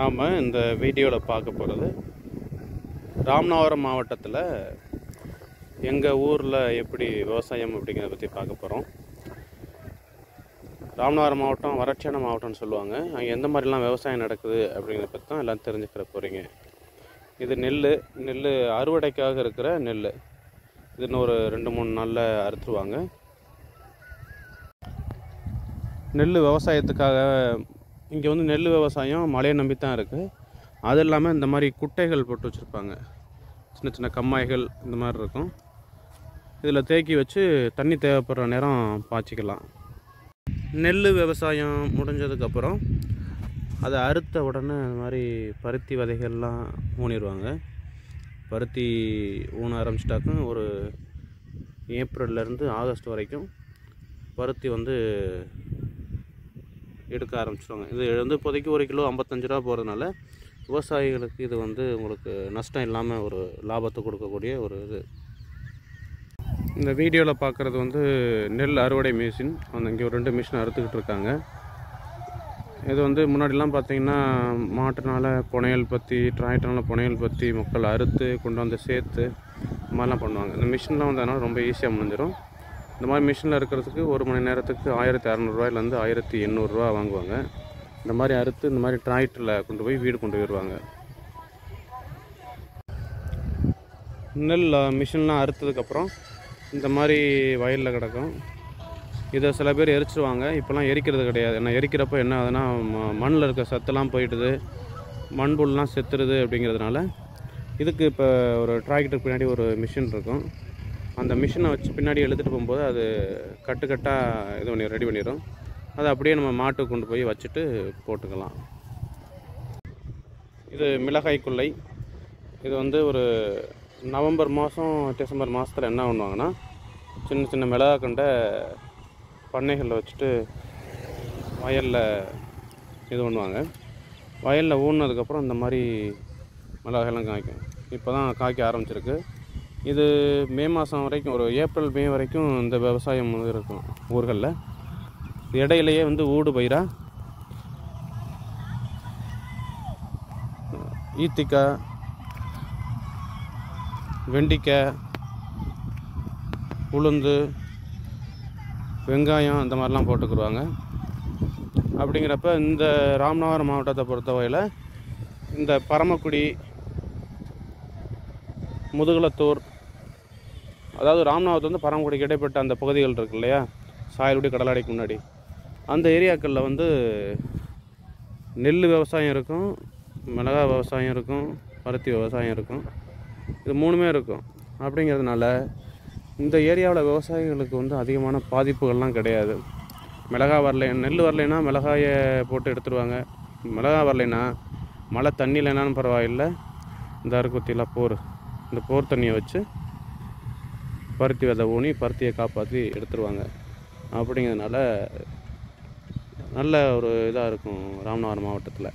நாம் இந்த வீடியோவில் பார்க்க போகிறது ராமநாதபுரம் மாவட்டத்தில் எங்கள் ஊரில் எப்படி விவசாயம் அப்படிங்கிறத பற்றி பார்க்க போகிறோம் ராமநாதபுரம் மாவட்டம் வறட்சியான மாவட்டம்னு சொல்லுவாங்க. அங்கே எந்த மாதிரிலாம் விவசாயம் நடக்குது அப்படிங்கிறத பற்றி தான் எல்லாம் தெரிஞ்சுக்கிற போகிறீங்க இது நெல் நெல் அறுவடைக்காக இருக்கிற நெல் இது இன்னொரு ஒரு ரெண்டு மூணு நாளில் அறுத்துருவாங்க. நெல் விவசாயத்துக்காக இங்கே வந்து நெல் விவசாயம் மழையை நம்பி தான் இருக்குது அது இல்லாமல் இந்த மாதிரி குட்டைகள் போட்டு வச்சுருப்பாங்க. சின்ன சின்ன கம்மாய்கள் இந்த மாதிரி இருக்கும். இதில் தேக்கி வச்சு தண்ணி தேவைப்படுற நேரம் பாய்ச்சிக்கலாம். நெல் விவசாயம் முடிஞ்சதுக்கப்புறம் அதை அறுத்த உடனே இந்த மாதிரி பருத்தி விதைகள்லாம் ஊனிடுவாங்க. பருத்தி ஊன ஆரம்பிச்சிட்டாக்கும் ஒரு ஏப்ரல்லேருந்து ஆகஸ்ட் வரைக்கும் பருத்தி வந்து எடுக்க ஆரம்பிச்சிடுவாங்க இது வந்து இப்போதைக்கு ஒரு கிலோ ஐம்பத்தஞ்சு ரூபா போகிறதுனால விவசாயிகளுக்கு இது வந்து உங்களுக்கு நஷ்டம் இல்லாமல் ஒரு லாபத்தை கொடுக்கக்கூடிய ஒரு இது. இந்த வீடியோவில் பார்க்குறது வந்து நெல் அறுவடை மிஷின் அந்த இங்கே ஒரு ரெண்டு மிஷின் அறுத்துக்கிட்டு இருக்காங்க. இது வந்து முன்னாடிலாம் பார்த்தீங்கன்னா மாட்டுனால் புனையல் பற்றி டிராக்டர்னால் புனையல் பற்றி மக்கள் அறுத்து கொண்டு வந்து சேர்த்து இந்த மாதிரிலாம் பண்ணுவாங்க. இந்த மிஷின்லாம் வந்ததுனால ரொம்ப ஈஸியாக முடிஞ்சிடும் இந்த மாதிரி மிஷினில் இருக்கிறதுக்கு ஒரு மணி நேரத்துக்கு ஆயிரத்தி அறநூறுவாயிலேருந்து ஆயிரத்தி எண்ணூறுரூவா வாங்குவாங்க. இந்த மாதிரி அறுத்து இந்த மாதிரி டிராக்டரில் கொண்டு போய் வீடு கொண்டு போயிடுவாங்க. நெல் மிஷின்லாம் அறுத்ததுக்கப்புறம் இந்த மாதிரி வயலில் கிடக்கும். இதை சில பேர் எரிச்சிருவாங்க. இப்போலாம் எரிக்கிறது கிடையாது. ஏன்னா எரிக்கிறப்போ என்ன ஆகுதுன்னா மண்ணில் இருக்க சத்தெல்லாம் போயிடுது. மண்புல்லாம் செத்துருது அப்படிங்கிறதுனால இதுக்கு இப்போ ஒரு டிராக்டருக்கு பின்னாடி ஒரு மிஷின் இருக்கும். அந்த மிஷினை வச்சு பின்னாடி எழுத்துட்டு போகும்போது அது கட்டு கட்டாக இது பண்ணி ரெடி பண்ணிடும் அதை அப்படியே நம்ம மாட்டுக்கு கொண்டு போய் வச்சுட்டு போட்டுக்கலாம். இது மிளகாய் கொல்லை இது வந்து ஒரு நவம்பர் மாதம் டிசம்பர் மாதத்தில் என்ன பண்ணுவாங்கன்னா சின்ன சின்ன மிளகா கண்டை பண்ணைகளில் வச்சுட்டு வயலில் இது பண்ணுவாங்க. வயலில் ஊறினதுக்கப்புறம் இந்த மாதிரி மிளகாயெல்லாம் காய்க்கும். இப்போ தான் காய்க்க ஆரம்பிச்சிருக்கு. இது மே மாதம் வரைக்கும் ஒரு ஏப்ரல் மே வரைக்கும் இந்த விவசாயம் வந்து இருக்கும் ஊர்களில். இடையிலையே வந்து ஊடு பயிரா? ஈத்திக்காய் வெண்டிக்காய் உளுந்து வெங்காயம் இந்த மாதிரிலாம் போட்டுக்குருவாங்க. அப்படிங்கிறப்ப இந்த ராமநாதபுரம் மாவட்டத்தை பொறுத்தவரையில் இந்த பரமக்குடி முதுகுளத்தூர் அதாவது ராமநாதபுரத்து வந்து பரமக்குடிக்கு இடைப்பட்ட அந்த பகுதிகள் இருக்கு இல்லையா? சாயல்குடி கடலாடிக்கு முன்னாடி. அந்த ஏரியாக்களில் வந்து நெல் விவசாயம் இருக்கும் மிளகா விவசாயம் இருக்கும் பருத்தி விவசாயம் இருக்கும். இது மூணுமே இருக்கும். அப்படிங்கிறதுனால இந்த ஏரியாவில் விவசாயிகளுக்கு வந்து அதிகமான பாதிப்புகள்லாம் கிடையாது. மிளகா வரலை நெல் வரலைன்னா மிளகாயை போட்டு எடுத்துருவாங்க. மிளகா வரலைன்னா மழை தண்ணி இல்லைனாலும் பரவாயில்லை. இந்த அறுக்குத்தியில் போர். இந்த போர் தண்ணியை வச்சு பருத்தி விதை ஊனி பருத்தியை காப்பாற்றி எடுத்துருவாங்க. அப்படிங்கிறதுனால நல்ல ஒரு இதாக இருக்கும் ராமநாதபுரம் மாவட்டத்தில்.